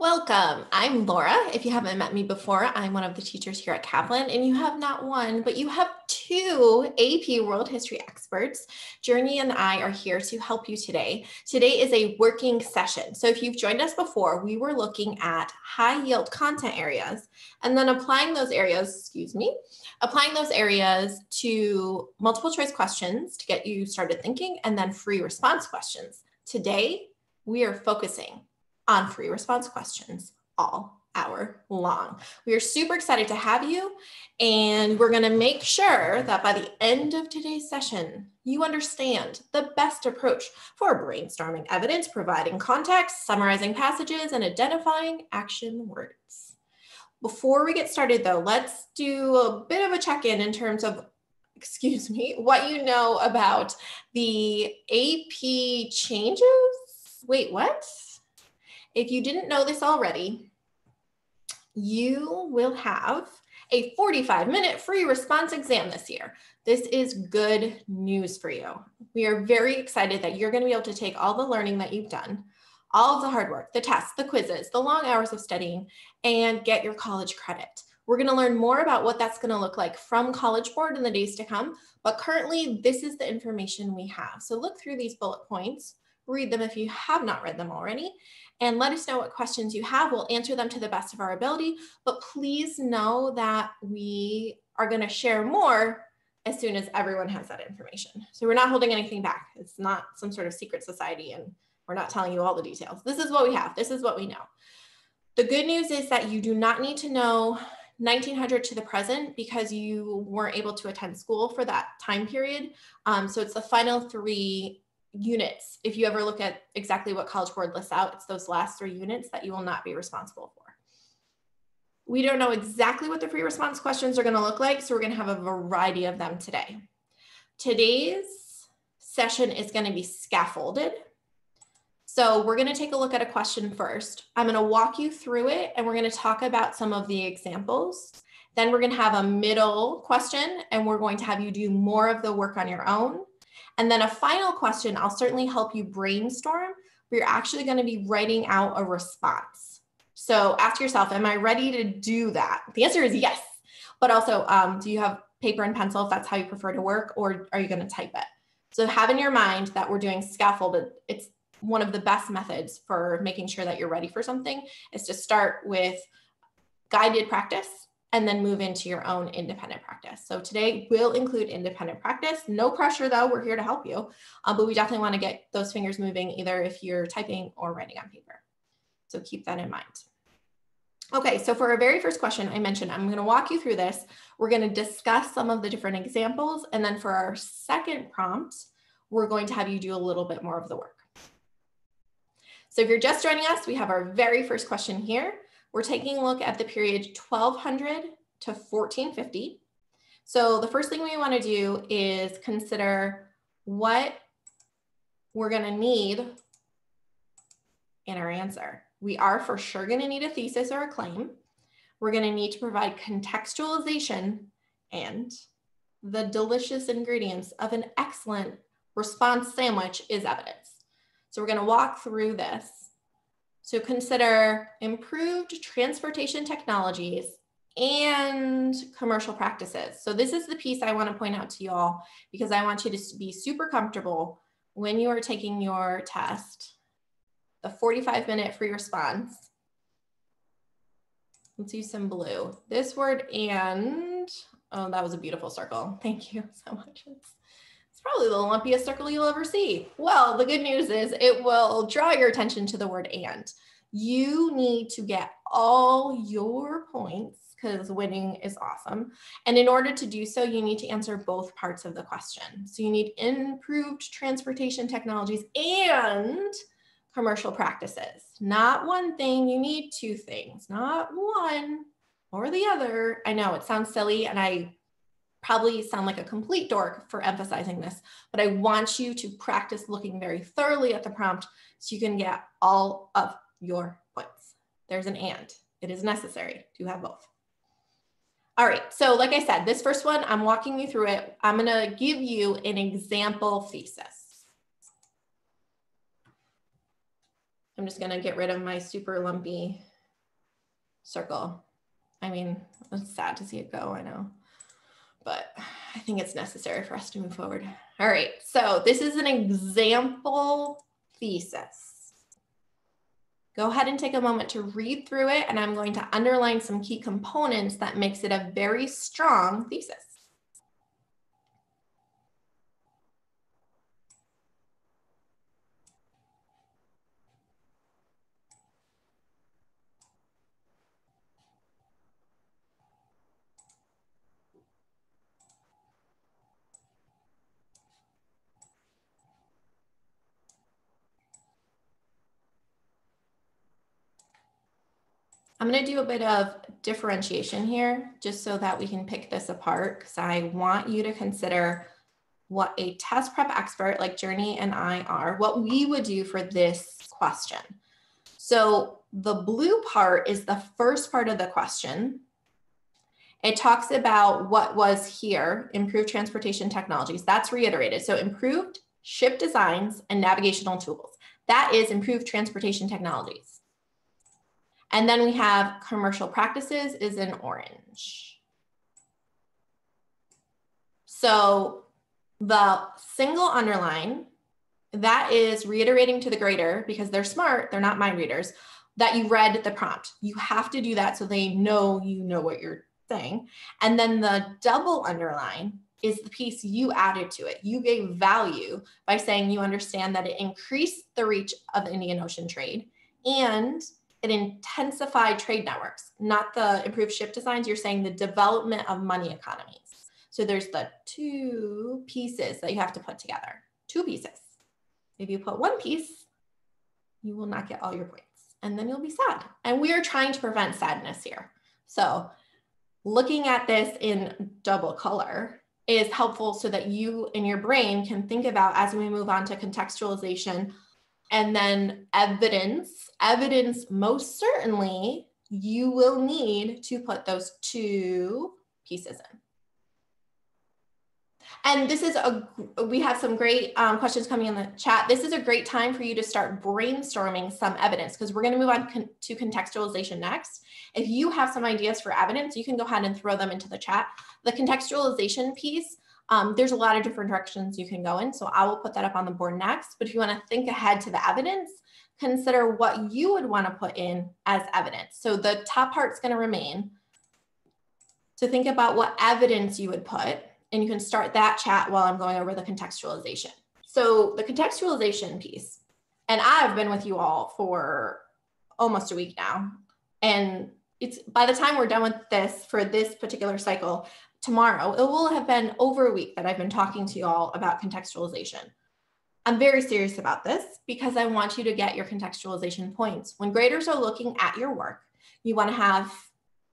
Welcome. I'm Laura. If you haven't met me before, I'm one of the teachers here at Kaplan, and you have not one, but you have two AP World History experts. Journey and I are here to help you today. Today is a working session. So if you've joined us before, we were looking at high yield content areas and then applying those areas, excuse me, applying those areas to multiple choice questions to get you started thinking and then free response questions. Today, we are focusing on free response questions all hour long. We are super excited to have you, and we're going to make sure that by the end of today's session, you understand the best approach for brainstorming evidence, providing context, summarizing passages, and identifying action words. Before we get started, though, let's do a bit of a check in in terms of excuse me, what you know about the AP changes. Wait, what? If you didn't know this already, you will have a 45 minute free response exam this year. This is good news for you. We are very excited that you're going to be able to take all the learning that you've done, all of the hard work, the tests, the quizzes, the long hours of studying, and get your college credit. We're going to learn more about what that's going to look like from College Board in the days to come. But currently, this is the information we have. So look through these bullet points, read them if you have not read them already, and let us know what questions you have. We'll answer them to the best of our ability, but please know that we are going to share more as soon as everyone has that information. So we're not holding anything back. It's not some sort of secret society and we're not telling you all the details. This is what we have. This is what we know. The good news is that you do not need to know 1900 to the present because you weren't able to attend school for that time period. Um, so it's the final three units. If you ever look at exactly what College Board lists out, it's those last three units that you will not be responsible for. We don't know exactly what the free response questions are going to look like, so we're going to have a variety of them today. Today's session is going to be scaffolded. So we're going to take a look at a question first. I'm going to walk you through it and we're going to talk about some of the examples. Then we're going to have a middle question and we're going to have you do more of the work on your own. And then a final question, I'll certainly help you brainstorm, but you're actually going to be writing out a response. So ask yourself, am I ready to do that? The answer is yes. But also, um, do you have paper and pencil if that's how you prefer to work, or are you going to type it? So have in your mind that we're doing scaffolded. It's one of the best methods for making sure that you're ready for something is to start with guided practice and then move into your own independent practice. So today will include independent practice. No pressure though, we're here to help you, um, but we definitely wanna get those fingers moving either if you're typing or writing on paper. So keep that in mind. Okay, so for our very first question, I mentioned I'm gonna walk you through this. We're gonna discuss some of the different examples. And then for our second prompt, we're going to have you do a little bit more of the work. So if you're just joining us, we have our very first question here. We're taking a look at the period 1200 to 1450. So the first thing we want to do is consider what we're going to need in our answer. We are for sure going to need a thesis or a claim. We're going to need to provide contextualization and the delicious ingredients of an excellent response sandwich is evidence. So we're going to walk through this so consider improved transportation technologies and commercial practices. So this is the piece I want to point out to you all because I want you to be super comfortable when you are taking your test, the 45 minute free response. Let's use some blue. This word and, oh, that was a beautiful circle. Thank you so much. Probably the lumpiest circle you'll ever see. Well, the good news is it will draw your attention to the word and. You need to get all your points because winning is awesome. And in order to do so, you need to answer both parts of the question. So you need improved transportation technologies and commercial practices. Not one thing, you need two things, not one or the other. I know it sounds silly and I probably sound like a complete dork for emphasizing this, but I want you to practice looking very thoroughly at the prompt so you can get all of your points. There's an and. It is necessary to have both. All right, so like I said, this first one, I'm walking you through it. I'm gonna give you an example thesis. I'm just gonna get rid of my super lumpy circle. I mean, it's sad to see it go, I know, but I think it's necessary for us to move forward. All right, so this is an example thesis. Go ahead and take a moment to read through it, and I'm going to underline some key components that makes it a very strong thesis. I'm going to do a bit of differentiation here just so that we can pick this apart because I want you to consider what a test prep expert like Journey and I are, what we would do for this question. So the blue part is the first part of the question. It talks about what was here, improved transportation technologies. That's reiterated. So improved ship designs and navigational tools. That is improved transportation technologies. And then we have commercial practices is in orange. So the single underline, that is reiterating to the grader because they're smart, they're not mind readers, that you read the prompt. You have to do that so they know you know what you're saying. And then the double underline is the piece you added to it. You gave value by saying you understand that it increased the reach of the Indian Ocean trade and it intensified trade networks, not the improved ship designs. You're saying the development of money economies. So there's the two pieces that you have to put together, two pieces. If you put one piece, you will not get all your points and then you'll be sad. And we are trying to prevent sadness here. So looking at this in double color is helpful so that you in your brain can think about as we move on to contextualization and then evidence, evidence most certainly you will need to put those two pieces in. And this is a, we have some great um, questions coming in the chat. This is a great time for you to start brainstorming some evidence because we're going to move on con to contextualization next. If you have some ideas for evidence, you can go ahead and throw them into the chat. The contextualization piece um, there's a lot of different directions you can go in. So I will put that up on the board next. But if you want to think ahead to the evidence, consider what you would want to put in as evidence. So the top part's going to remain. So think about what evidence you would put, and you can start that chat while I'm going over the contextualization. So the contextualization piece, and I've been with you all for almost a week now. And it's by the time we're done with this for this particular cycle, tomorrow, it will have been over a week that I've been talking to you all about contextualization. I'm very serious about this because I want you to get your contextualization points. When graders are looking at your work, you want to have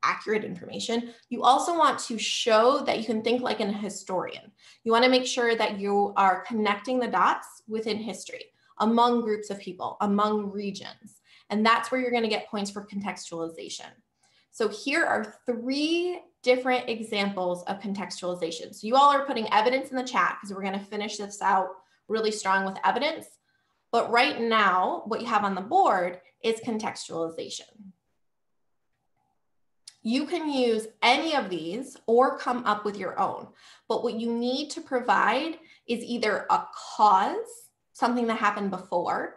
accurate information. You also want to show that you can think like an historian. You want to make sure that you are connecting the dots within history, among groups of people, among regions. And that's where you're going to get points for contextualization. So here are three different examples of contextualization. So you all are putting evidence in the chat because we're going to finish this out really strong with evidence. But right now, what you have on the board is contextualization. You can use any of these or come up with your own. But what you need to provide is either a cause, something that happened before,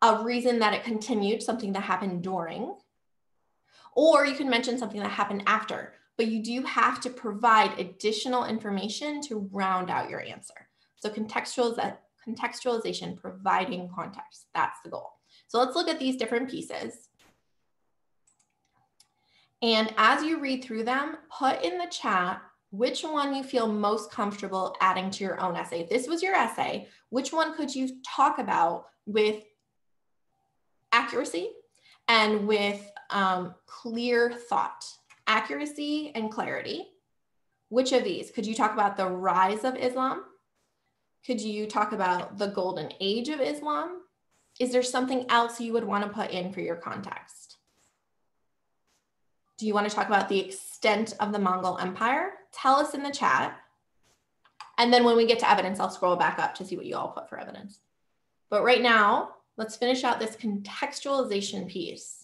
a reason that it continued, something that happened during, or you can mention something that happened after, but you do have to provide additional information to round out your answer. So contextualization, providing context, that's the goal. So let's look at these different pieces. And as you read through them, put in the chat which one you feel most comfortable adding to your own essay. If this was your essay, which one could you talk about with accuracy and with um, clear thought, accuracy and clarity. Which of these? Could you talk about the rise of Islam? Could you talk about the golden age of Islam? Is there something else you would want to put in for your context? Do you want to talk about the extent of the Mongol Empire? Tell us in the chat. And then when we get to evidence, I'll scroll back up to see what you all put for evidence. But right now, let's finish out this contextualization piece.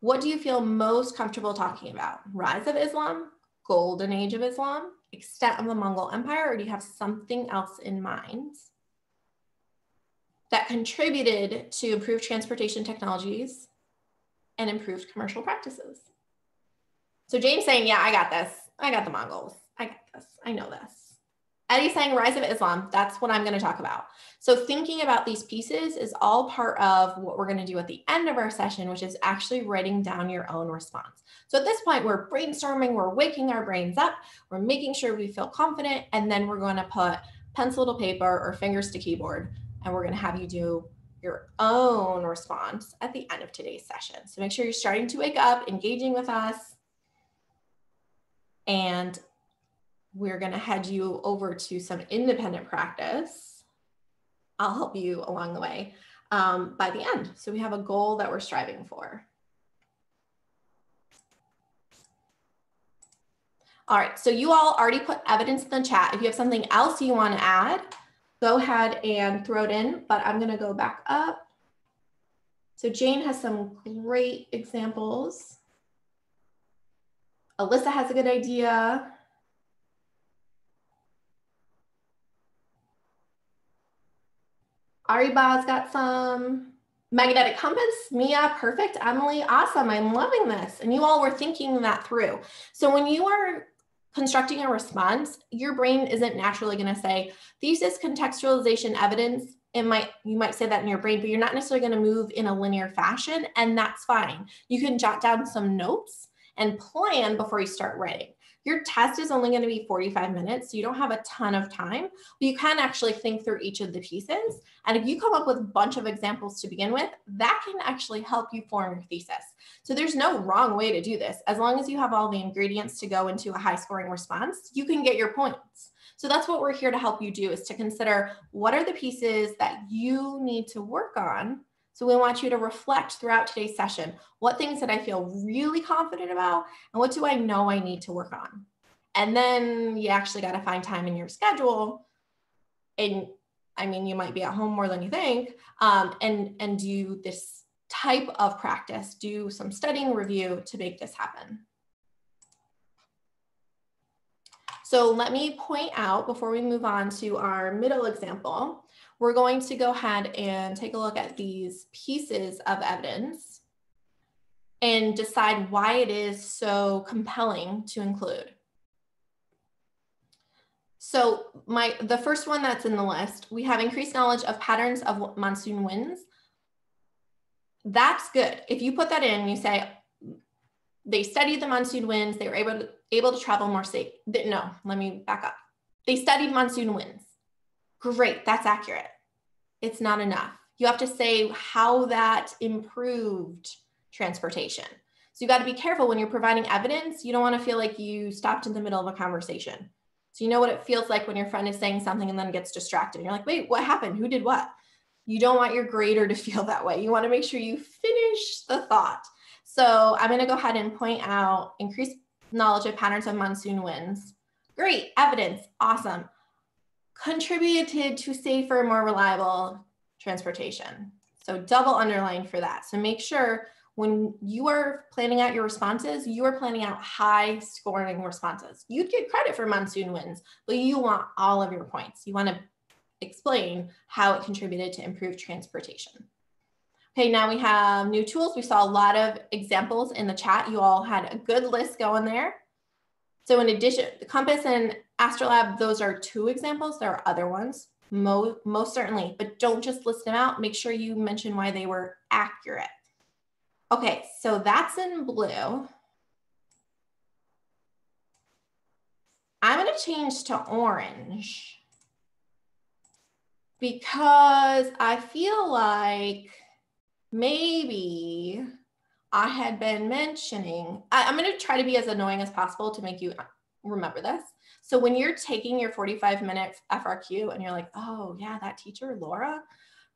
What do you feel most comfortable talking about? Rise of Islam, golden age of Islam, extent of the Mongol Empire, or do you have something else in mind that contributed to improved transportation technologies and improved commercial practices? So James saying, yeah, I got this. I got the Mongols. I got this. I know this. Eddie saying rise of Islam. That's what I'm going to talk about. So thinking about these pieces is all part of what we're going to do at the end of our session, which is actually writing down your own response. So at this point, we're brainstorming, we're waking our brains up, we're making sure we feel confident, and then we're going to put pencil to paper or fingers to keyboard, and we're going to have you do your own response at the end of today's session. So make sure you're starting to wake up, engaging with us, and we're going to head you over to some independent practice. I'll help you along the way um, by the end. So we have a goal that we're striving for. All right, so you all already put evidence in the chat. If you have something else you want to add, go ahead and throw it in, but I'm going to go back up. So Jane has some great examples. Alyssa has a good idea. Ariba's got some. Magnetic compass, Mia, perfect. Emily, awesome. I'm loving this. And you all were thinking that through. So when you are constructing a response, your brain isn't naturally going to say thesis, contextualization, evidence. It might you might say that in your brain, but you're not necessarily going to move in a linear fashion, and that's fine. You can jot down some notes and plan before you start writing. Your test is only going to be 45 minutes, so you don't have a ton of time, but you can actually think through each of the pieces. And if you come up with a bunch of examples to begin with, that can actually help you form your thesis. So there's no wrong way to do this. As long as you have all the ingredients to go into a high scoring response, you can get your points. So that's what we're here to help you do is to consider what are the pieces that you need to work on so we want you to reflect throughout today's session. What things that I feel really confident about and what do I know I need to work on? And then you actually got to find time in your schedule. And I mean, you might be at home more than you think um, and, and do this type of practice, do some studying review to make this happen. So let me point out before we move on to our middle example, we're going to go ahead and take a look at these pieces of evidence and decide why it is so compelling to include. So my the first one that's in the list, we have increased knowledge of patterns of monsoon winds. That's good. If you put that in, you say they studied the monsoon winds, they were able to, able to travel more safe. No, let me back up. They studied monsoon winds. Great, that's accurate. It's not enough. You have to say how that improved transportation. So you got to be careful when you're providing evidence. You don't want to feel like you stopped in the middle of a conversation. So you know what it feels like when your friend is saying something and then gets distracted. And you're like, wait, what happened? Who did what? You don't want your grader to feel that way. You want to make sure you finish the thought. So I'm going to go ahead and point out increased knowledge of patterns of monsoon winds. Great, evidence, awesome contributed to safer, more reliable transportation. So double underline for that. So make sure when you are planning out your responses, you are planning out high scoring responses. You'd get credit for monsoon winds, but you want all of your points. You want to explain how it contributed to improved transportation. Okay, now we have new tools. We saw a lot of examples in the chat. You all had a good list going there. So in addition, the compass and Astrolabe, those are two examples. There are other ones, mo most certainly, but don't just list them out. Make sure you mention why they were accurate. Okay, so that's in blue. I'm gonna change to orange because I feel like maybe I had been mentioning, I, am gonna try to be as annoying as possible to make you uh, remember this. So when you're taking your 45 minute FRQ and you're like, oh yeah, that teacher, Laura,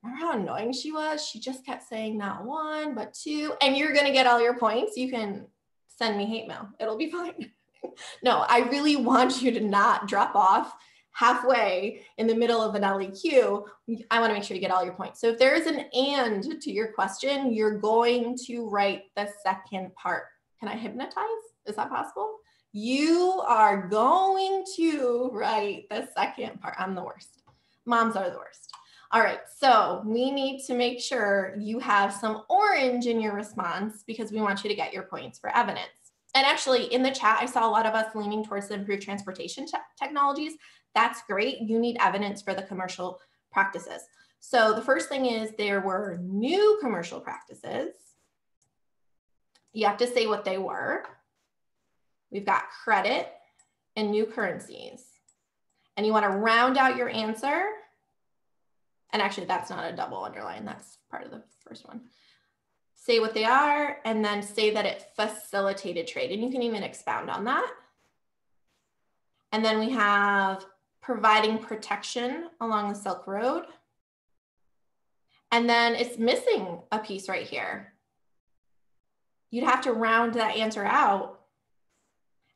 remember how annoying she was? She just kept saying not one, but two, and you're gonna get all your points. You can send me hate mail. It'll be fine. no, I really want you to not drop off halfway in the middle of an LEQ, I want to make sure you get all your points. So if there is an and to your question, you're going to write the second part. Can I hypnotize? Is that possible? You are going to write the second part. I'm the worst. Moms are the worst. All right, so we need to make sure you have some orange in your response because we want you to get your points for evidence. And actually, in the chat, I saw a lot of us leaning towards the improved transportation te technologies. That's great. You need evidence for the commercial practices. So the first thing is there were new commercial practices. You have to say what they were. We've got credit and new currencies. And you want to round out your answer. And actually, that's not a double underline. That's part of the first one. Say what they are, and then say that it facilitated trade. And you can even expound on that. And then we have providing protection along the Silk Road. And then it's missing a piece right here. You'd have to round that answer out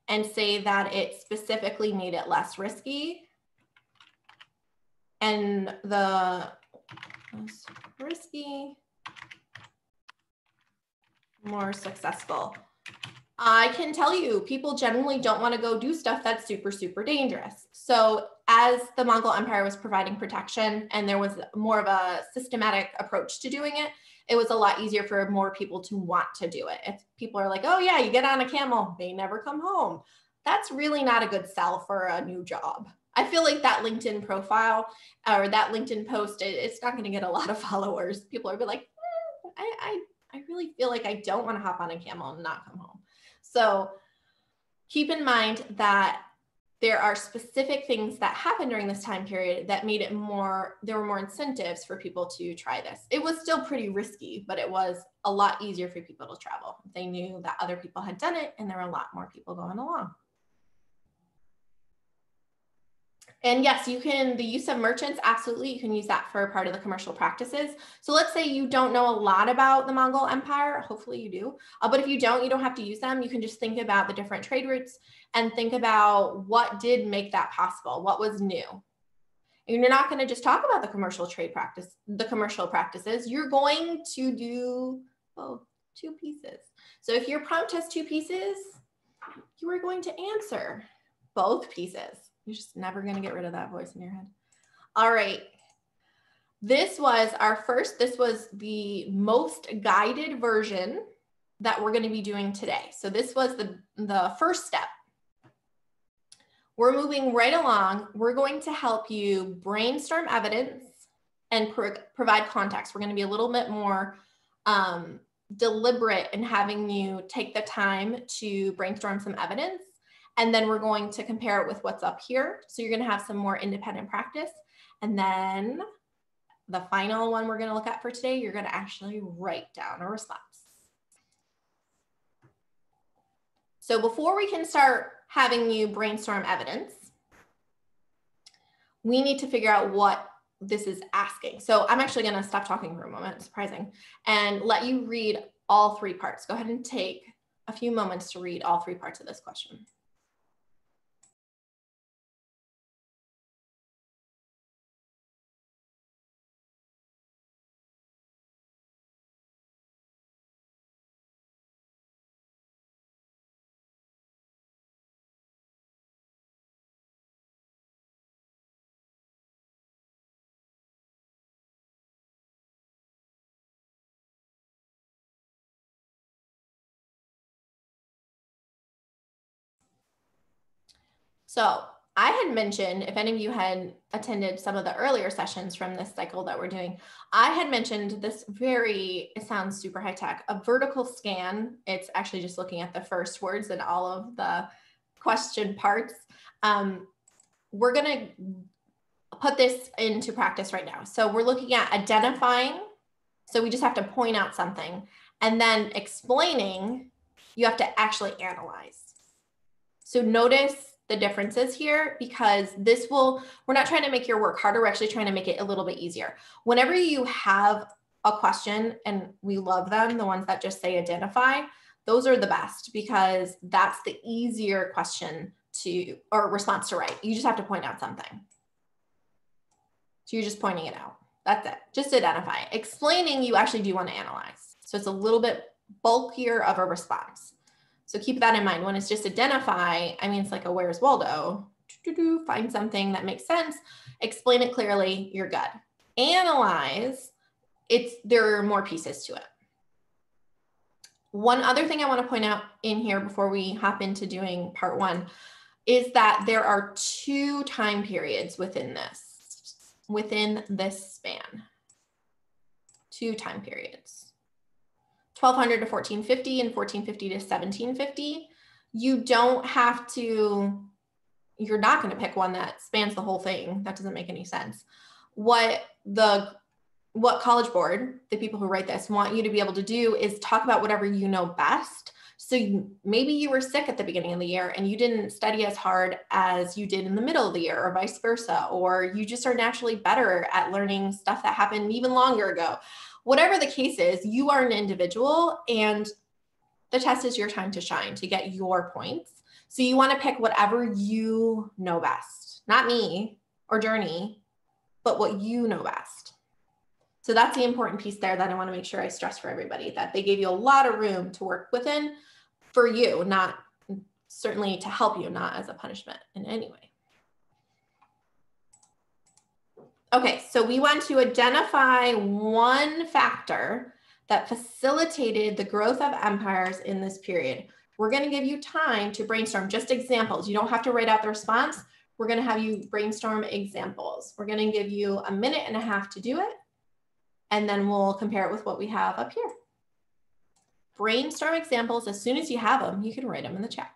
and say that it specifically made it less risky. And the risky, more successful. I can tell you, people generally don't want to go do stuff that's super, super dangerous. So, as the Mongol Empire was providing protection and there was more of a systematic approach to doing it, it was a lot easier for more people to want to do it. If people are like, oh, yeah, you get on a camel, they never come home. That's really not a good sell for a new job. I feel like that LinkedIn profile or that LinkedIn post, it's not going to get a lot of followers. People are be like, eh, I, I, I really feel like I don't want to hop on a camel and not come home. So keep in mind that there are specific things that happened during this time period that made it more there were more incentives for people to try this. It was still pretty risky but it was a lot easier for people to travel. They knew that other people had done it and there were a lot more people going along and yes, you can, the use of merchants, absolutely, you can use that for part of the commercial practices. So let's say you don't know a lot about the Mongol Empire, hopefully you do, uh, but if you don't, you don't have to use them. You can just think about the different trade routes and think about what did make that possible, what was new. And you're not going to just talk about the commercial trade practice, the commercial practices. You're going to do oh, two pieces. So if your prompt has two pieces, you are going to answer both pieces. You're just never going to get rid of that voice in your head. All right. This was our first, this was the most guided version that we're going to be doing today. So this was the, the first step. We're moving right along. We're going to help you brainstorm evidence and pro provide context. We're going to be a little bit more um, deliberate in having you take the time to brainstorm some evidence and then we're going to compare it with what's up here. So you're gonna have some more independent practice. And then the final one we're gonna look at for today, you're gonna actually write down a response. So before we can start having you brainstorm evidence, we need to figure out what this is asking. So I'm actually gonna stop talking for a moment, surprising, and let you read all three parts. Go ahead and take a few moments to read all three parts of this question. So I had mentioned, if any of you had attended some of the earlier sessions from this cycle that we're doing, I had mentioned this very, it sounds super high tech, a vertical scan. It's actually just looking at the first words and all of the question parts. Um, we're going to put this into practice right now. So we're looking at identifying. So we just have to point out something and then explaining, you have to actually analyze. So notice the differences here because this will, we're not trying to make your work harder. We're actually trying to make it a little bit easier. Whenever you have a question, and we love them, the ones that just say identify, those are the best because that's the easier question to or response to write. You just have to point out something. So you're just pointing it out. That's it. Just identify. Explaining, you actually do want to analyze. So it's a little bit bulkier of a response. So keep that in mind. When it's just identify, I mean, it's like a where's Waldo? Find something that makes sense, explain it clearly, you're good. Analyze, it's there are more pieces to it. One other thing I want to point out in here before we hop into doing part one is that there are two time periods within this, within this span. Two time periods. 1200 to 1450 and 1450 to 1750. You don't have to, you're not going to pick one that spans the whole thing. That doesn't make any sense. What the what College Board, the people who write this, want you to be able to do is talk about whatever you know best. So you, maybe you were sick at the beginning of the year and you didn't study as hard as you did in the middle of the year, or vice versa, or you just are naturally better at learning stuff that happened even longer ago. Whatever the case is, you are an individual and the test is your time to shine to get your points. So you want to pick whatever you know best, not me or Journey, but what you know best. So that's the important piece there that I want to make sure I stress for everybody that they gave you a lot of room to work within for you, not certainly to help you, not as a punishment in any way. Okay, so we want to identify one factor that facilitated the growth of empires in this period. We're going to give you time to brainstorm just examples. You don't have to write out the response. We're going to have you brainstorm examples. We're going to give you a minute and a half to do it and then we'll compare it with what we have up here. Brainstorm examples. As soon as you have them, you can write them in the chat.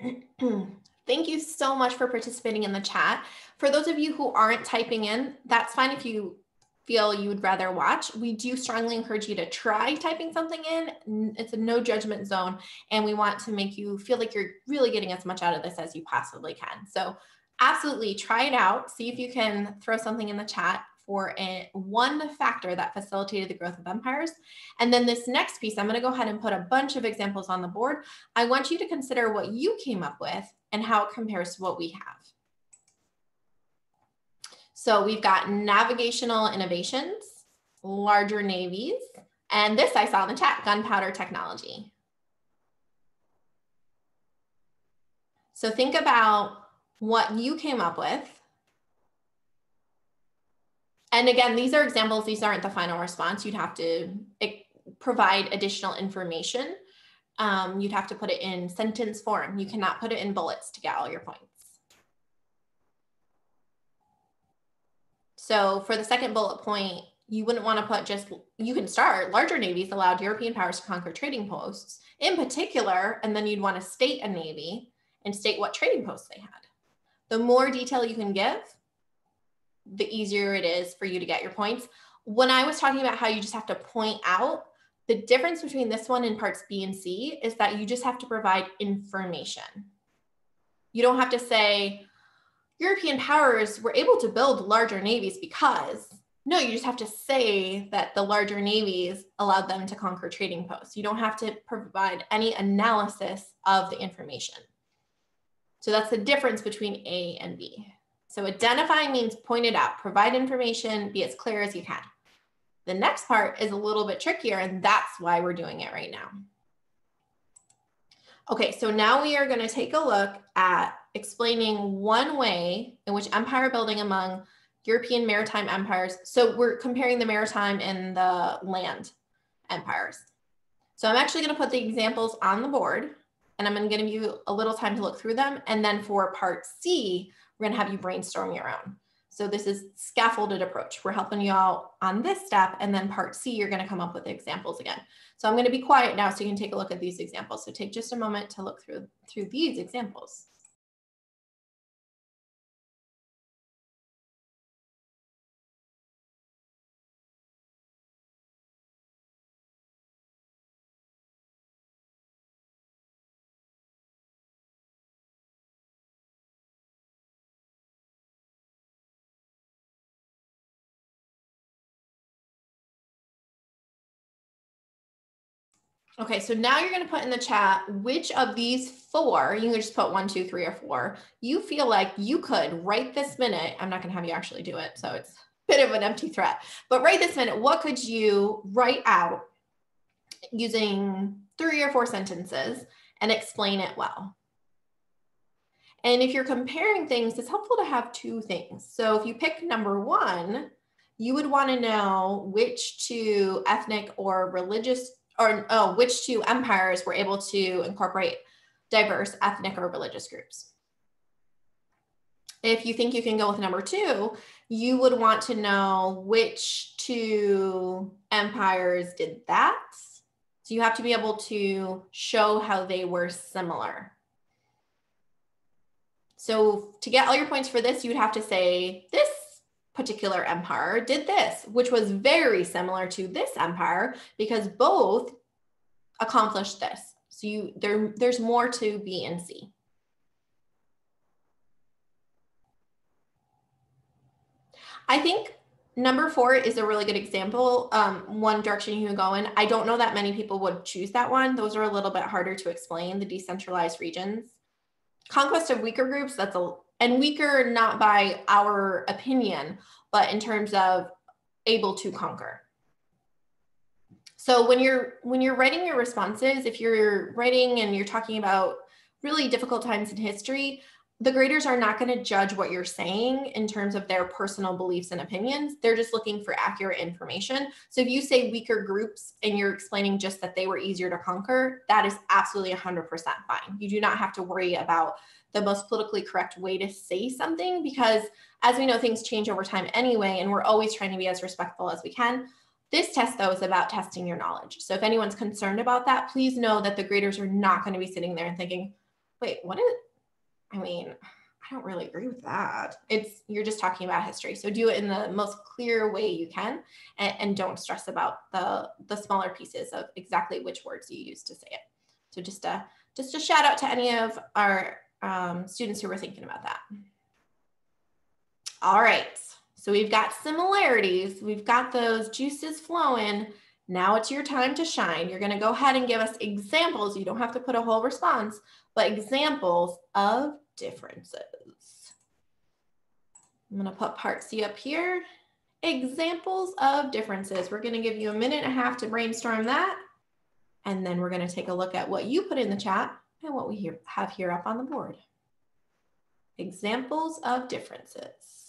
Thank you so much for participating in the chat. For those of you who aren't typing in, that's fine if you feel you would rather watch. We do strongly encourage you to try typing something in. It's a no judgment zone, and we want to make you feel like you're really getting as much out of this as you possibly can. So, absolutely try it out. See if you can throw something in the chat for a, one factor that facilitated the growth of empires. And then this next piece, I'm going to go ahead and put a bunch of examples on the board. I want you to consider what you came up with and how it compares to what we have. So we've got navigational innovations, larger navies, and this I saw in the chat, gunpowder technology. So think about what you came up with and again, these are examples, these aren't the final response. You'd have to provide additional information. Um, you'd have to put it in sentence form. You cannot put it in bullets to get all your points. So for the second bullet point, you wouldn't want to put just, you can start, larger navies allowed European powers to conquer trading posts in particular, and then you'd want to state a navy and state what trading posts they had. The more detail you can give, the easier it is for you to get your points. When I was talking about how you just have to point out, the difference between this one and parts B and C is that you just have to provide information. You don't have to say European powers were able to build larger navies because no, you just have to say that the larger navies allowed them to conquer trading posts. You don't have to provide any analysis of the information. So that's the difference between A and B. So identify means point it out, provide information, be as clear as you can. The next part is a little bit trickier, and that's why we're doing it right now. Okay, so now we are going to take a look at explaining one way in which empire building among European maritime empires. So we're comparing the maritime and the land empires. So I'm actually going to put the examples on the board and I'm going to give you a little time to look through them. And then for part C, we're going to have you brainstorm your own. So this is scaffolded approach. We're helping you out on this step. And then part C, you're going to come up with examples again. So I'm going to be quiet now so you can take a look at these examples. So take just a moment to look through, through these examples. Okay, so now you're going to put in the chat which of these four, you can just put one, two, three, or four, you feel like you could right this minute. I'm not going to have you actually do it. So it's a bit of an empty threat, but right this minute, what could you write out using three or four sentences and explain it well? And if you're comparing things, it's helpful to have two things. So if you pick number one, you would want to know which two ethnic or religious or oh, which two empires were able to incorporate diverse ethnic or religious groups. If you think you can go with number two, you would want to know which two empires did that. So you have to be able to show how they were similar. So to get all your points for this, you would have to say this particular empire did this, which was very similar to this empire because both accomplished this. So you there there's more to B and C. I think number four is a really good example. Um, one direction you can go in. I don't know that many people would choose that one. Those are a little bit harder to explain, the decentralized regions. Conquest of weaker groups, that's a and weaker not by our opinion, but in terms of able to conquer. So when you're when you're writing your responses, if you're writing and you're talking about really difficult times in history, the graders are not going to judge what you're saying in terms of their personal beliefs and opinions. They're just looking for accurate information. So if you say weaker groups and you're explaining just that they were easier to conquer, that is absolutely 100% fine. You do not have to worry about the most politically correct way to say something because as we know things change over time anyway and we're always trying to be as respectful as we can. This test though is about testing your knowledge. So if anyone's concerned about that please know that the graders are not going to be sitting there and thinking wait what is i mean i don't really agree with that. It's you're just talking about history. So do it in the most clear way you can and, and don't stress about the the smaller pieces of exactly which words you use to say it. So just a just a shout out to any of our um, students who were thinking about that. All right, so we've got similarities. We've got those juices flowing. Now it's your time to shine. You're gonna go ahead and give us examples. You don't have to put a whole response, but examples of differences. I'm gonna put part C up here. Examples of differences. We're gonna give you a minute and a half to brainstorm that. And then we're gonna take a look at what you put in the chat and what we have here up on the board. Examples of differences.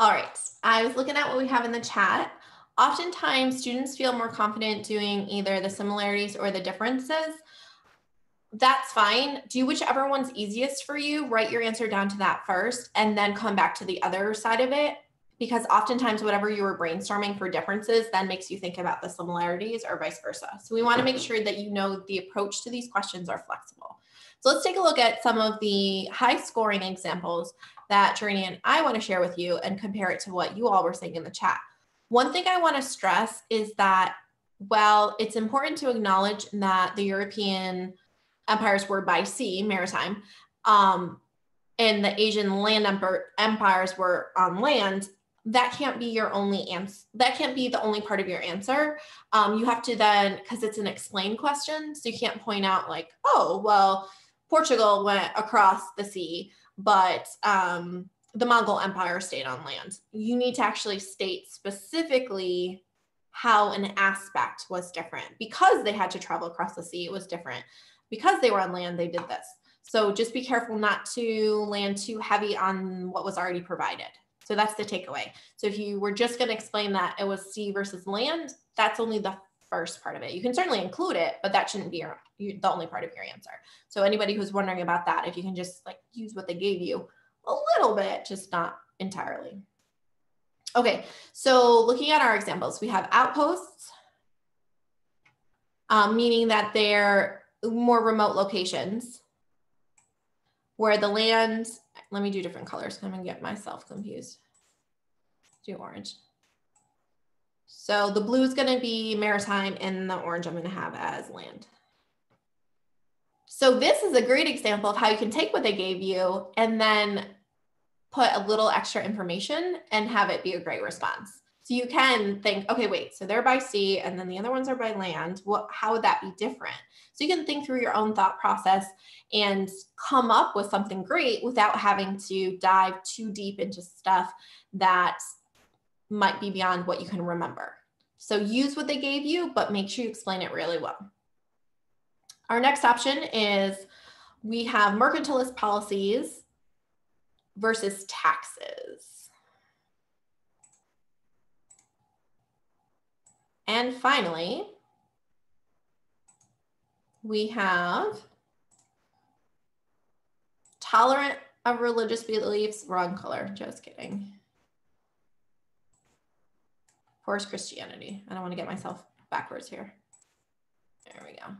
All right, I was looking at what we have in the chat. Oftentimes, students feel more confident doing either the similarities or the differences. That's fine. Do whichever one's easiest for you. Write your answer down to that first and then come back to the other side of it because oftentimes whatever you were brainstorming for differences then makes you think about the similarities or vice versa. So we want to make mm-hmm. sure that you know the approach to these questions are flexible. So let's take a look at some of the high scoring examples that Journey and I want to share with you and compare it to what you all were saying in the chat. One thing I want to stress is that while it's important to acknowledge that the European empires were by sea, maritime, um, and the Asian land empires were on land, that can't be your only answer. That can't be the only part of your answer. Um, you have to then, because it's an explain question, so you can't point out like, oh, well, Portugal went across the sea, but um, the Mongol Empire stayed on land. You need to actually state specifically how an aspect was different because they had to travel across the sea. It was different because they were on land. They did this. So just be careful not to land too heavy on what was already provided. So that's the takeaway. So if you were just going to explain that it was sea versus land, that's only the first part of it. You can certainly include it, but that shouldn't be your, the only part of your answer. So anybody who's wondering about that, if you can just like use what they gave you a little bit, just not entirely. Okay, so looking at our examples, we have outposts, um, meaning that they're more remote locations where the land, let me do different colors. I'm gonna get myself confused. Do orange. So the blue is going to be maritime and the orange I'm going to have as land. So this is a great example of how you can take what they gave you and then put a little extra information and have it be a great response. So you can think, okay, wait, so they're by sea and then the other ones are by land. What, how would that be different? So you can think through your own thought process and come up with something great without having to dive too deep into stuff that might be beyond what you can remember. So use what they gave you, but make sure you explain it really well. Our next option is we have mercantilist policies versus taxes. And finally, we have tolerant of religious beliefs, wrong color, just kidding. Course Christianity. I don't want to get myself backwards here. There we go.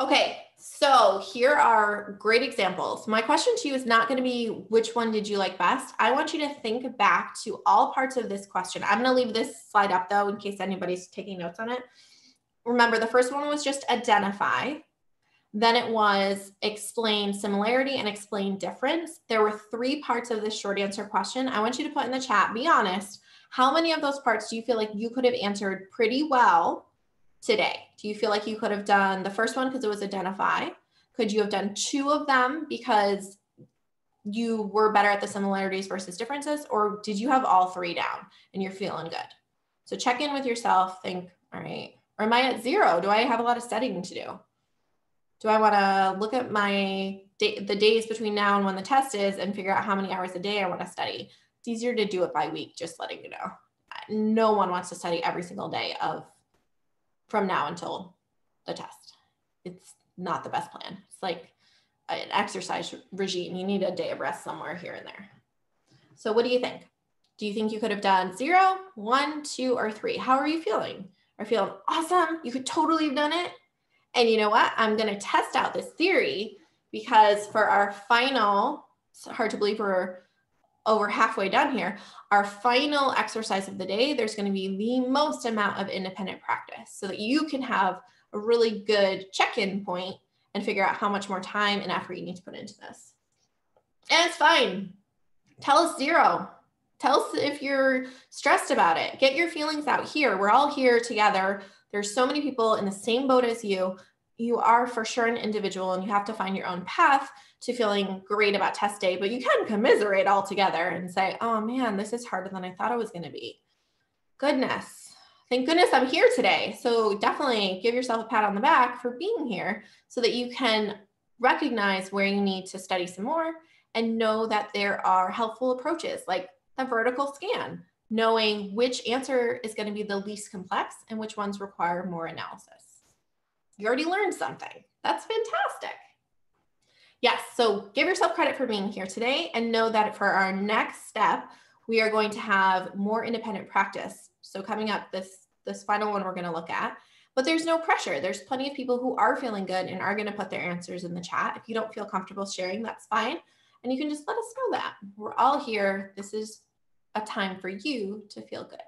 Okay, so here are great examples. My question to you is not going to be which one did you like best. I want you to think back to all parts of this question. I'm going to leave this slide up though in case anybody's taking notes on it. Remember, the first one was just identify. Then it was explain similarity and explain difference. There were three parts of this short answer question. I want you to put in the chat, be honest. How many of those parts do you feel like you could have answered pretty well today? Do you feel like you could have done the first one because it was identify? Could you have done two of them because you were better at the similarities versus differences? Or did you have all three down and you're feeling good? So check in with yourself, think, all right, or am I at zero? Do I have a lot of studying to do? Do I want to look at my day, the days between now and when the test is and figure out how many hours a day I want to study? It's easier to do it by week, just letting you know. No one wants to study every single day of from now until the test. It's not the best plan. It's like an exercise regime. You need a day of rest somewhere here and there. So what do you think? Do you think you could have done zero, one, two, or three? How are you feeling? Are you feeling awesome? You could totally have done it. And you know what? I'm going to test out this theory because for our final, it's hard to believe we're over halfway done here. Our final exercise of the day, there's going to be the most amount of independent practice so that you can have a really good check in point and figure out how much more time and effort you need to put into this. And it's fine. Tell us zero. Tell us if you're stressed about it. Get your feelings out here. We're all here together there's so many people in the same boat as you. You are for sure an individual and you have to find your own path to feeling great about test day, but you can commiserate all together and say, oh man, this is harder than I thought it was going to be. Goodness. Thank goodness I'm here today. So definitely give yourself a pat on the back for being here so that you can recognize where you need to study some more and know that there are helpful approaches like the vertical scan, knowing which answer is going to be the least complex and which ones require more analysis. You already learned something. That's fantastic. Yes, so give yourself credit for being here today and know that for our next step, we are going to have more independent practice. So coming up, this, this final one we're going to look at, but there's no pressure. There's plenty of people who are feeling good and are going to put their answers in the chat. If you don't feel comfortable sharing, that's fine. And you can just let us know that. We're all here. This is a time for you to feel good.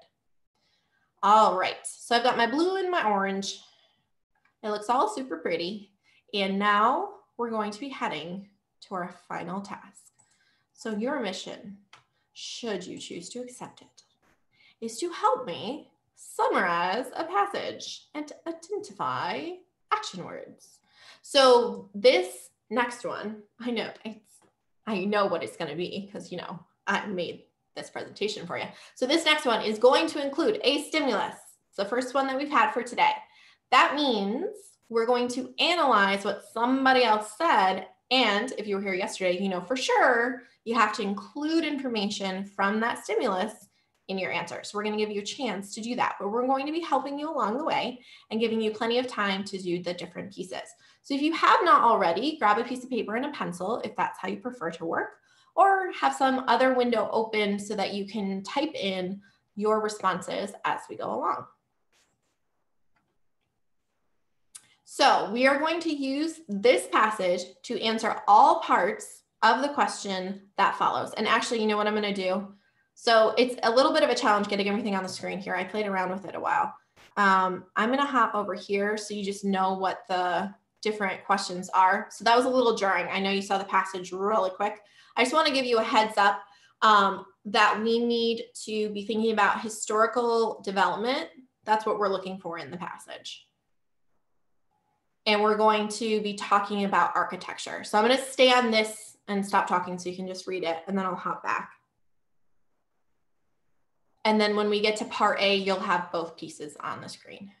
All right, so I've got my blue and my orange. It looks all super pretty. And now we're going to be heading to our final task. So your mission, should you choose to accept it, is to help me summarize a passage and identify action words. So this next one, I know it's, I know what it's going to be because you know I made this presentation for you. So this next one is going to include a stimulus. It's the first one that we've had for today. That means we're going to analyze what somebody else said. And if you were here yesterday, you know for sure you have to include information from that stimulus in your answer. So we're going to give you a chance to do that, but we're going to be helping you along the way and giving you plenty of time to do the different pieces. So if you have not already, grab a piece of paper and a pencil if that's how you prefer to work, or have some other window open so that you can type in your responses as we go along. So we are going to use this passage to answer all parts of the question that follows. And actually, you know what I'm going to do? So it's a little bit of a challenge getting everything on the screen here. I played around with it a while. Um, I'm going to hop over here so you just know what the different questions are. So that was a little jarring. I know you saw the passage really quick. I just want to give you a heads up um, that we need to be thinking about historical development. That's what we're looking for in the passage. And we're going to be talking about architecture. So I'm going to stay on this and stop talking so you can just read it and then I'll hop back. And then when we get to part A, you'll have both pieces on the screen.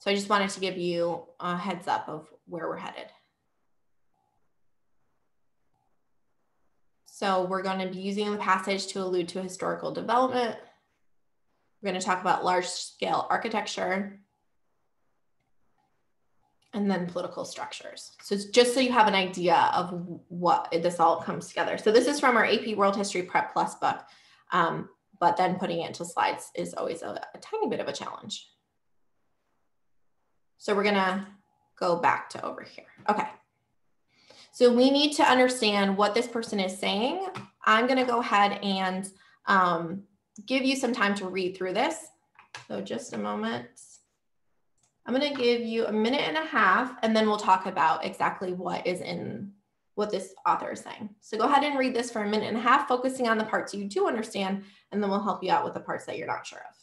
So I just wanted to give you a heads up of where we're headed. So we're going to be using the passage to allude to historical development. We're going to talk about large scale architecture and then political structures. So it's just so you have an idea of what this all comes together. So this is from our AP World History Prep Plus book. Um, but then putting it into slides is always a, a tiny bit of a challenge. So we're gonna go back to over here. Okay. So we need to understand what this person is saying. I'm gonna go ahead and um, give you some time to read through this. So just a moment. I'm gonna give you a minute and a half and then we'll talk about exactly what is in what this author is saying. So go ahead and read this for a minute and a half, focusing on the parts you do understand, and then we'll help you out with the parts that you're not sure of.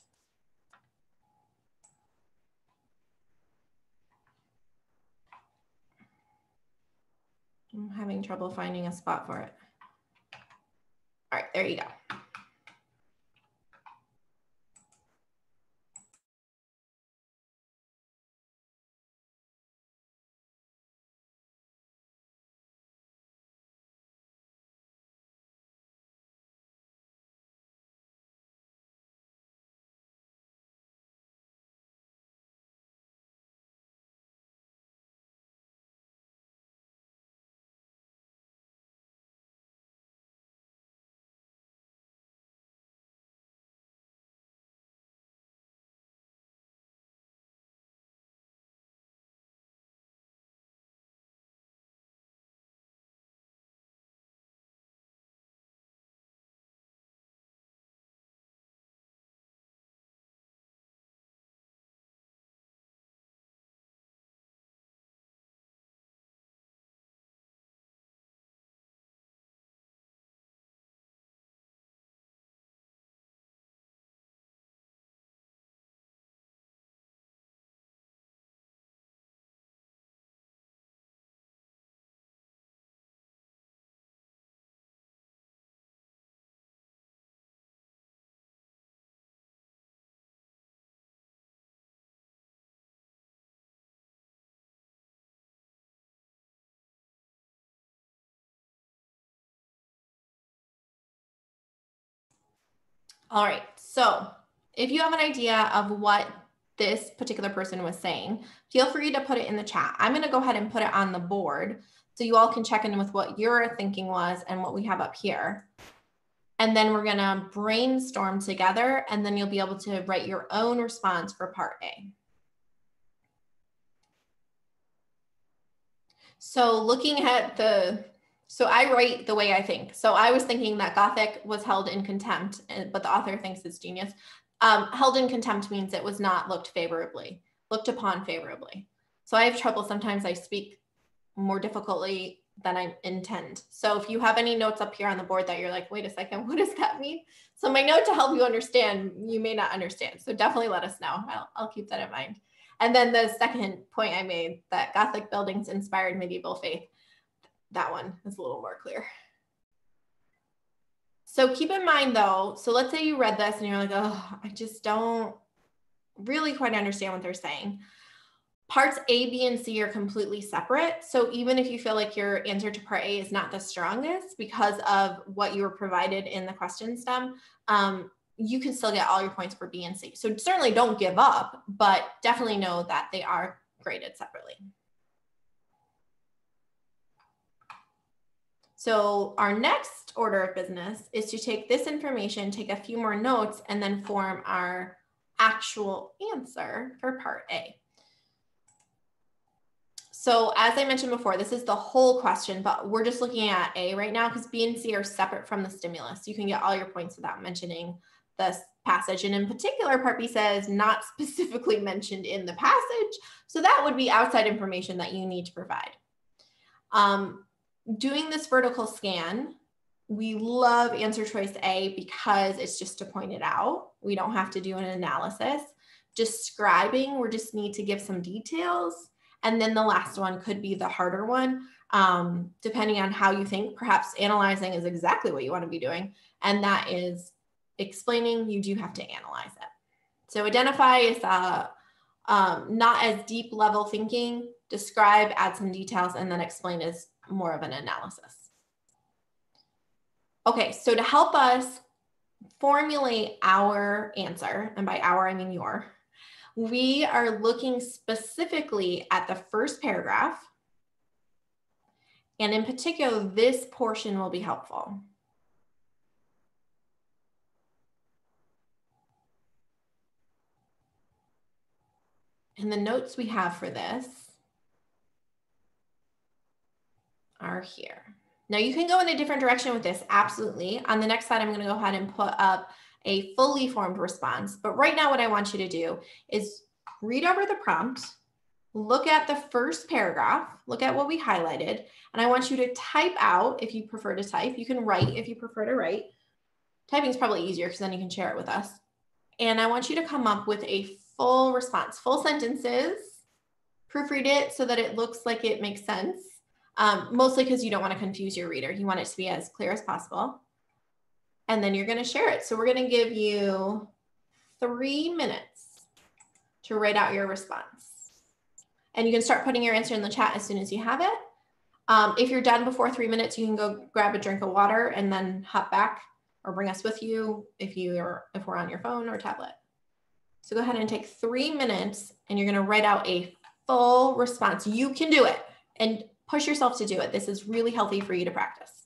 I'm having trouble finding a spot for it. All right, there you go. All right. So if you have an idea of what this particular person was saying, feel free to put it in the chat. I'm going to go ahead and put it on the board so you all can check in with what your thinking was and what we have up here. And then we're going to brainstorm together and then you'll be able to write your own response for part A. So looking at the, so I write the way I think. So I was thinking that Gothic was held in contempt, eh, but the author thinks it's genius. Um, held in contempt means it was not looked favorably, looked upon favorably. So I have trouble sometimes I speak more difficultly than I intend. So if you have any notes up here on the board that you're like, wait a second, what does that mean? So my note to help you understand, you may not understand. So definitely let us know. I'll, I'll keep that in mind. And then the second point I made that Gothic buildings inspired medieval faith, that one is a little more clear. So keep in mind though, so let's say you read this and you're like, oh, I just don't really quite understand what they're saying. Parts A, B, and C are completely separate. So even if you feel like your answer to part A is not the strongest because of what you were provided in the question stem, um, you can still get all your points for B and C. So certainly don't give up, but definitely know that they are graded separately. So our next order of business is to take this information, take a few more notes, and then form our actual answer for part A. So as I mentioned before, this is the whole question, but we're just looking at A right now because B and C are separate from the stimulus. You can get all your points without mentioning this passage. And in particular, part B says not specifically mentioned in the passage. So that would be outside information that you need to provide. Um, doing this vertical scan, we love answer choice A because it's just to point it out. We don't have to do an analysis. Describing, we just need to give some details and then the last one could be the harder one, um, depending on how you think. Perhaps analyzing is exactly what you want to be doing. And that is explaining, you do have to analyze it. So identify is uh, um, not as deep level thinking, describe, add some details, and then explain is more of an analysis. Okay, so to help us formulate our answer, and by our I mean your, we are looking specifically at the first paragraph. And in particular, this portion will be helpful. And the notes we have for this are here. Now you can go in a different direction with this, absolutely. On the next slide, I'm gonna go ahead and put up a fully formed response. But right now, what I want you to do is read over the prompt, look at the first paragraph, look at what we highlighted, and I want you to type out if you prefer to type. You can write if you prefer to write. Typing is probably easier because then you can share it with us. And I want you to come up with a full response, full sentences, proofread it so that it looks like it makes sense. Um, mostly because you don't want to confuse your reader. You want it to be as clear as possible and then you're going to share it. So we're going to give you three minutes to write out your response. And you can start putting your answer in the chat as soon as you have it. Um, if you're done before three minutes, you can go grab a drink of water and then hop back or bring us with you if you are if we're on your phone or tablet. So go ahead and take three minutes and you're going to write out a full response. You can do it and push yourself to do it. This is really healthy for you to practice.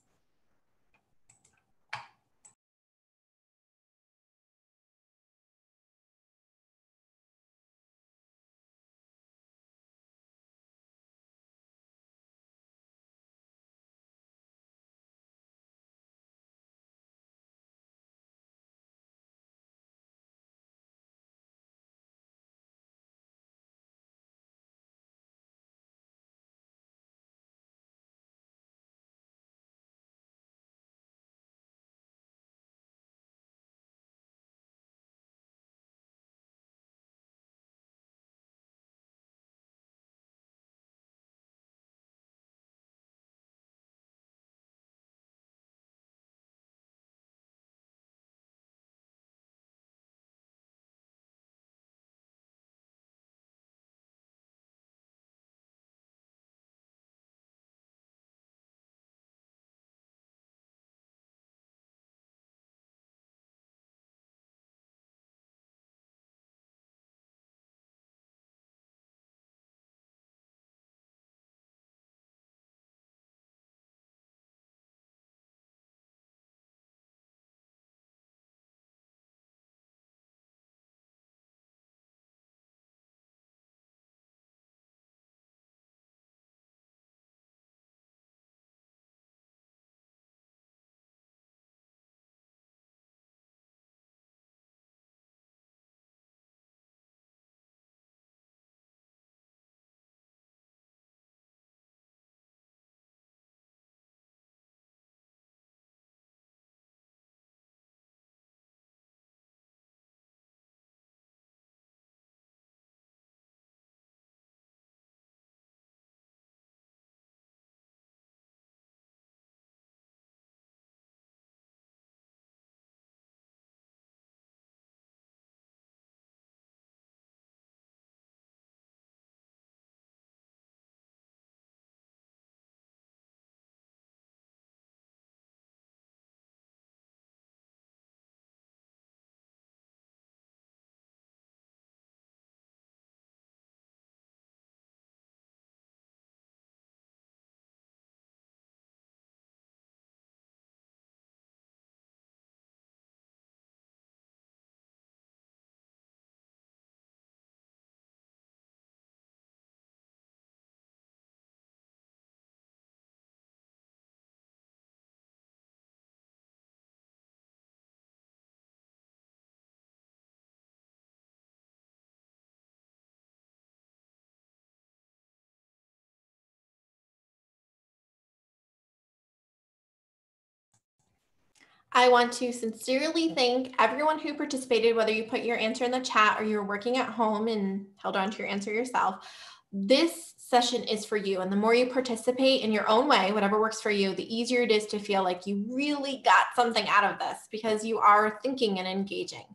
I want to sincerely thank everyone who participated, whether you put your answer in the chat or you're working at home and held on to your answer yourself. This session is for you. And the more you participate in your own way, whatever works for you, the easier it is to feel like you really got something out of this because you are thinking and engaging.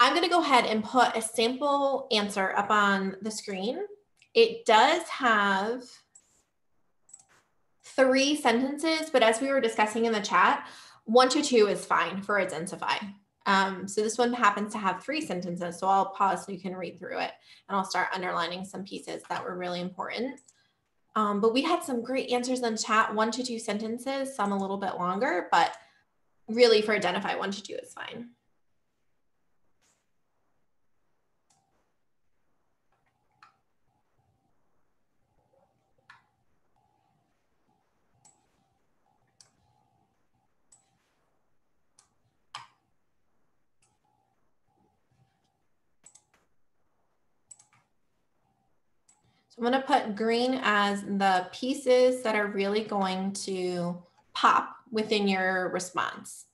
I'm going to go ahead and put a sample answer up on the screen. It does have three sentences, but as we were discussing in the chat, one to two is fine for Identify. Um, so this one happens to have three sentences, so I'll pause so you can read through it and I'll start underlining some pieces that were really important. Um, but we had some great answers in chat, one to two sentences, some a little bit longer, but really for Identify, one to two is fine. So I'm going to put green as the pieces that are really going to pop within your response.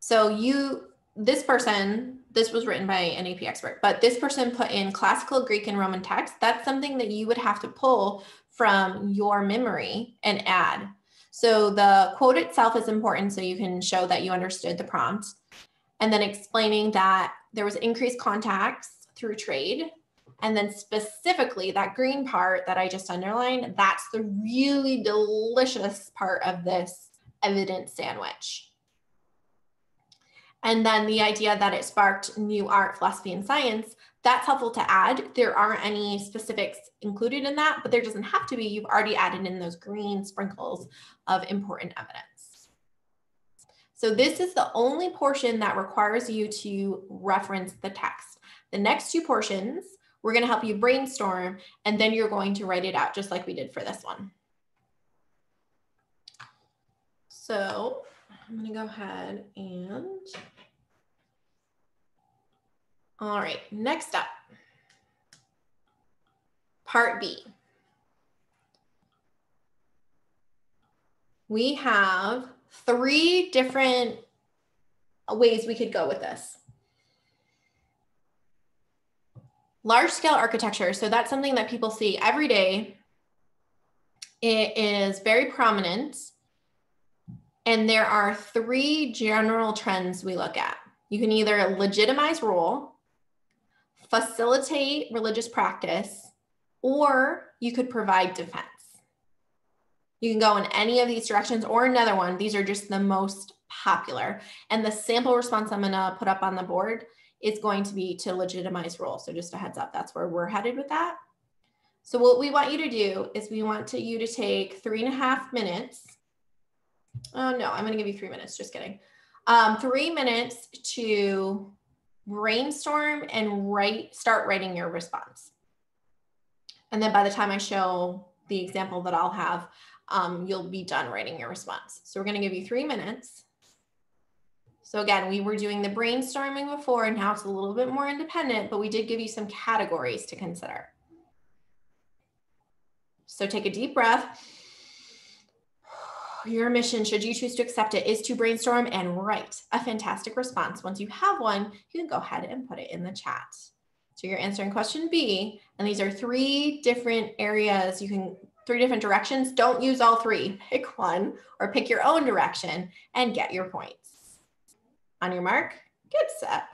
So you, this person, this was written by an AP expert, but this person put in classical Greek and Roman text. That's something that you would have to pull from your memory and add. So the quote itself is important so you can show that you understood the prompt. And then explaining that there was increased contacts through trade and then specifically that green part that I just underlined, that's the really delicious part of this evidence sandwich. And then the idea that it sparked new art, philosophy, and science, that's helpful to add. There aren't any specifics included in that, but there doesn't have to be. You've already added in those green sprinkles of important evidence. So this is the only portion that requires you to reference the text. The next two portions we're going to help you brainstorm, and then you're going to write it out just like we did for this one. So I'm going to go ahead and, all right, next up, part B. We have three different ways we could go with this large scale architecture. So that's something that people see every day. It is very prominent. And there are three general trends we look at. You can either legitimize rule, facilitate religious practice, or you could provide defense. You can go in any of these directions or another one. These are just the most popular. And the sample response I'm going to put up on the board is going to be to legitimize role. So just a heads up, that's where we're headed with that. So what we want you to do is we want to, you to take three and a half minutes. Oh no, I'm gonna give you three minutes, just kidding. Um, three minutes to brainstorm and write, start writing your response. And then by the time I show the example that I'll have, um, you'll be done writing your response. So we're gonna give you three minutes. So again, we were doing the brainstorming before and now it's a little bit more independent, but we did give you some categories to consider. So take a deep breath. Your mission, should you choose to accept it, is to brainstorm and write a fantastic response. Once you have one, you can go ahead and put it in the chat. So you're answering question B, and these are three different areas. You can, three different directions. Don't use all three. Pick one or pick your own direction and get your points. On your mark, get set,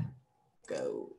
go.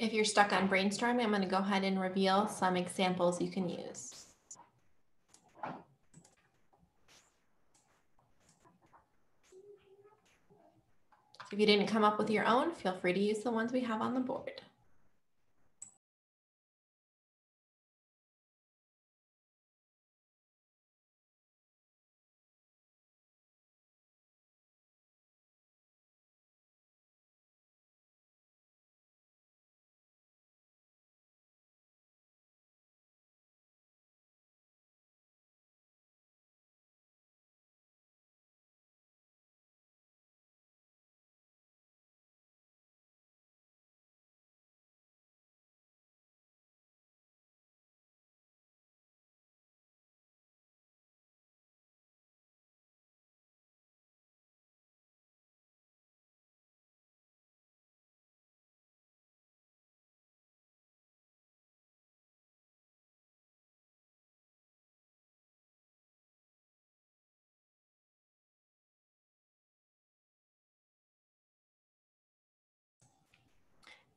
If you're stuck on brainstorming, I'm going to go ahead and reveal some examples you can use. If you didn't come up with your own, feel free to use the ones we have on the board.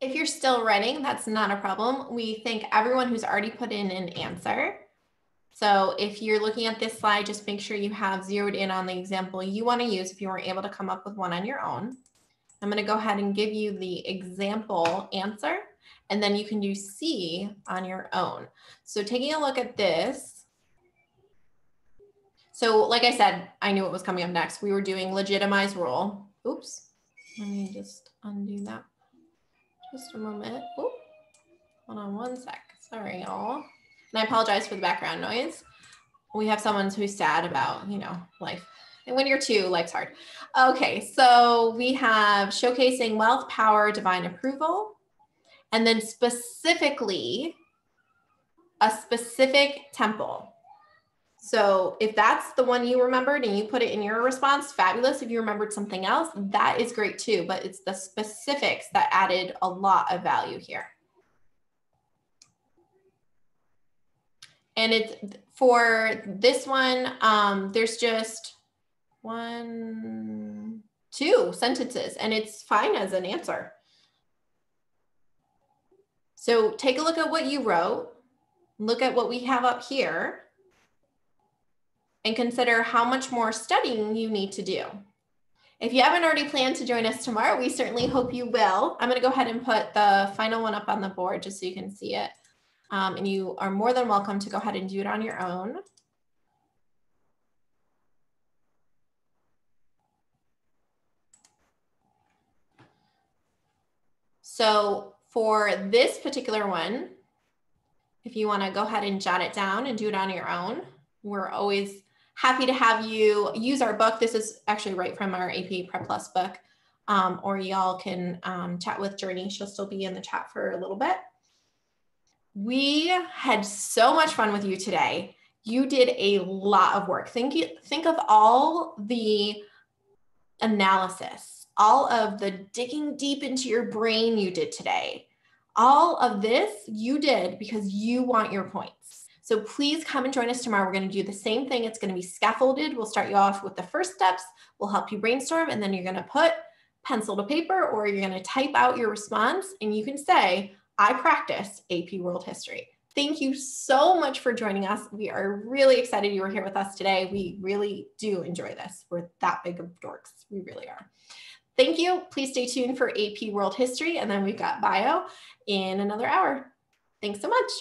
If you're still running, that's not a problem. We thank everyone who's already put in an answer. So if you're looking at this slide, just make sure you have zeroed in on the example you want to use if you weren't able to come up with one on your own. I'm going to go ahead and give you the example answer, and then you can do C on your own. So taking a look at this, so like I said, I knew what was coming up next. We were doing legitimize rule. Oops, let me just undo that just a moment. Oh, hold on one sec. Sorry, y'all. And I apologize for the background noise. We have someone who's sad about, you know, life. And when you're two, life's hard. Okay, so we have showcasing wealth, power, divine approval, and then specifically a specific temple. So if that's the one you remembered and you put it in your response, fabulous. If you remembered something else, that is great too, but it's the specifics that added a lot of value here. And it's for this one, um, there's just one, two sentences and it's fine as an answer. So take a look at what you wrote. Look at what we have up here and consider how much more studying you need to do. If you haven't already planned to join us tomorrow, we certainly hope you will. I'm going to go ahead and put the final one up on the board just so you can see it. Um, and you are more than welcome to go ahead and do it on your own. So for this particular one, if you want to go ahead and jot it down and do it on your own, we're always happy to have you use our book. This is actually right from our APA Prep Plus book. Um, or y'all can um, chat with Journey. She'll still be in the chat for a little bit. We had so much fun with you today. You did a lot of work. Think, think of all the analysis, all of the digging deep into your brain you did today. All of this you did because you want your points. So please come and join us tomorrow. We're going to do the same thing. It's going to be scaffolded. We'll start you off with the first steps. We'll help you brainstorm and then you're going to put pencil to paper or you're going to type out your response and you can say, I practice AP World History. Thank you so much for joining us. We are really excited you were here with us today. We really do enjoy this. We're that big of dorks. We really are. Thank you. Please stay tuned for AP World History and then we've got bio in another hour. Thanks so much.